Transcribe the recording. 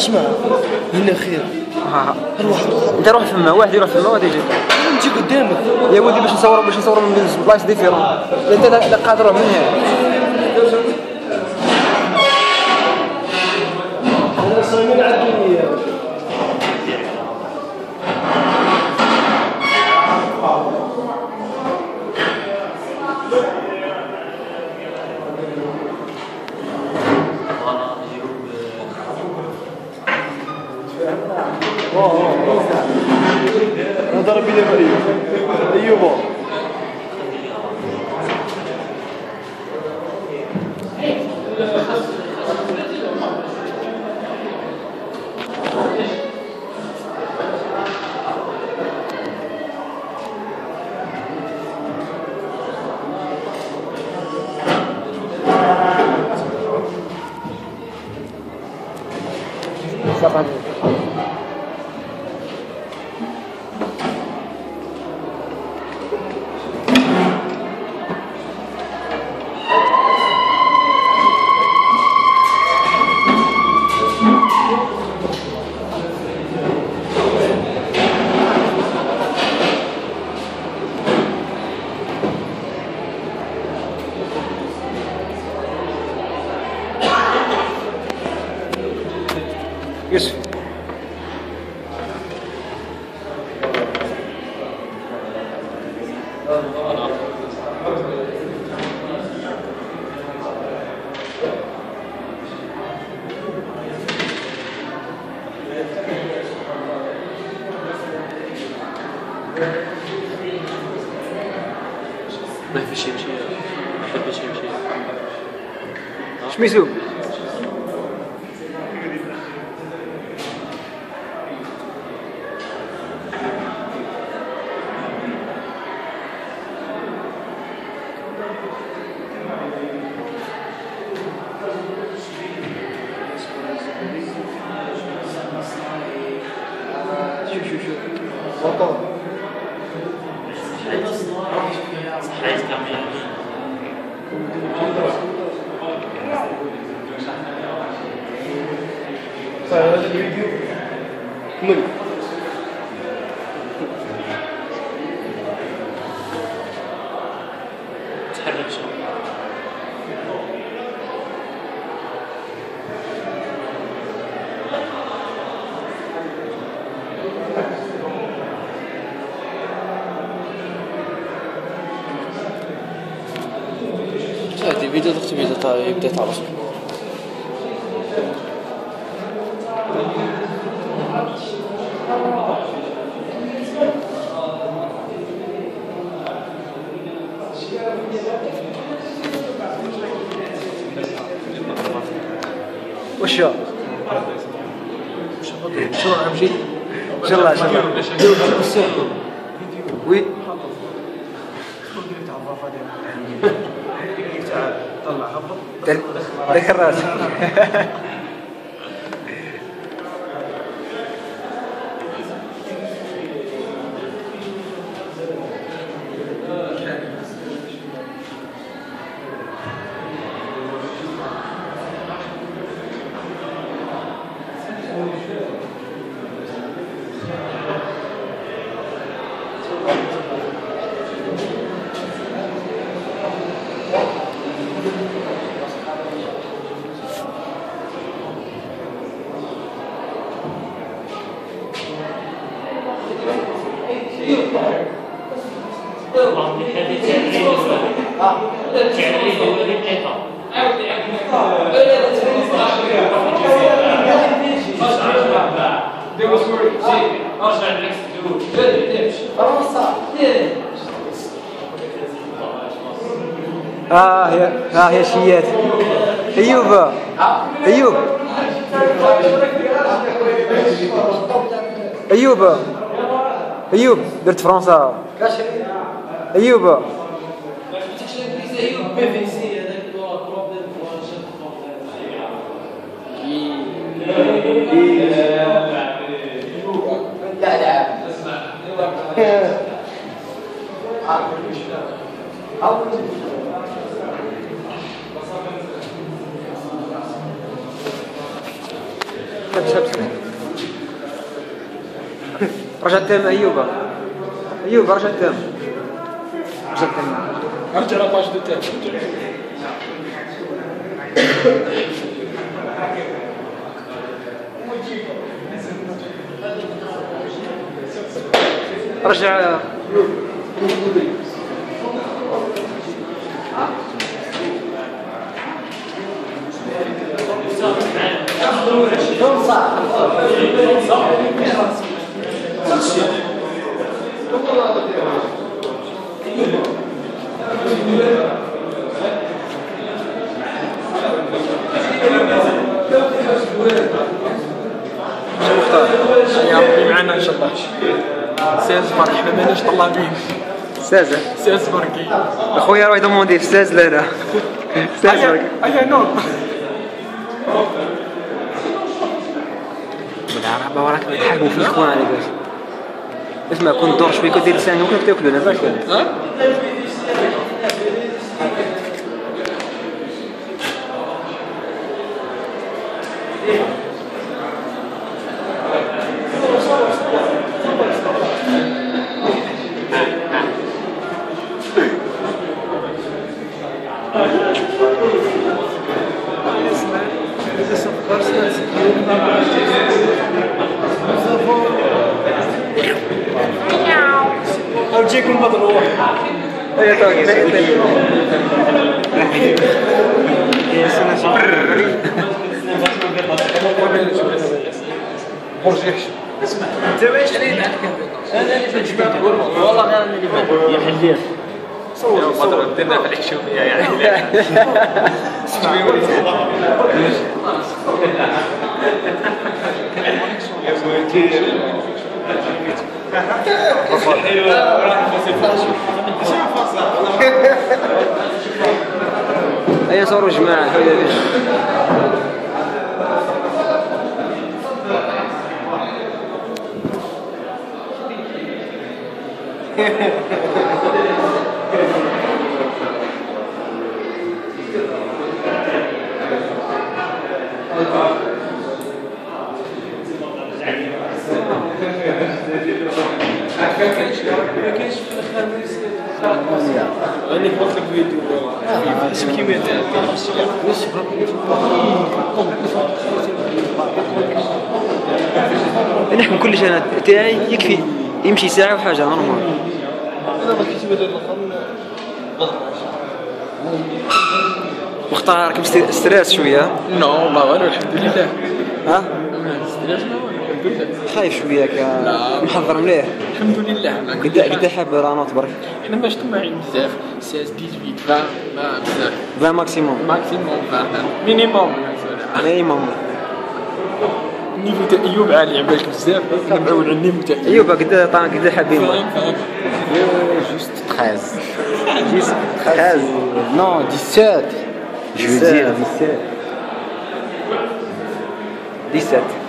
اسمع. هنا خير. ها روح. انت روح فما واحد يروح فما واحد يجي. انت قدامك. يا ولدي باش نصوروا باش نصوروا من بلايص ديفيرون انت لا قادر روح ضرب لي ايوب ايوب فقط Mizu. صار هذا الفيديو كمل تحرك شو هذه فيديو ضغط فيديو يبدا على طول وش هو؟ شو راح امشي؟ ان شاء الله ان شاء الله وي ذكر راسك آه يا آه يا شيات ايوب ايوب ايوب ايوب درت فرنسا ايوب رجعت تم أيوبا. أيوبا رجعت تم رجع التام أرجع. دو تاعك رجع مختار ربي معنا ان شاء الله طلابين أستاذ سيز فرقي اخويا راه يضمون دير أستاذ لا لا أستاذ ايا ايا نور بالعربة وراك يحاربوا في الاخوان اسمع كنت دور شوي كنت دير لساني وكنت تاكلوا أنا باش ها والله اللي بدك يا حليل بدر درنا في يعني هيا صوروا جماعة هيا باش انك نحكم كل شيء تاعي يكفي يمشي ساعة وحاجة نورمال أنا مختار راك stress شوية. non والله والو الحمد لله. ها؟ stress خايف شوية كا لا. محضر مليح. الحمد لله. ما قد قد حاب رانوت برك. إحنا ماش طماعين بزاف. 16 18 20 ما بزاف. 20 maximum. maximum 20 minimum. minimum. ال niveau تاع أيوب عالي عبالك بزاف. أنا معول على ال niveau تاع أيوب. قد طا- قد حابين Juste 13. جيس 13 Non, 17. Je veux dire 17. 17 17.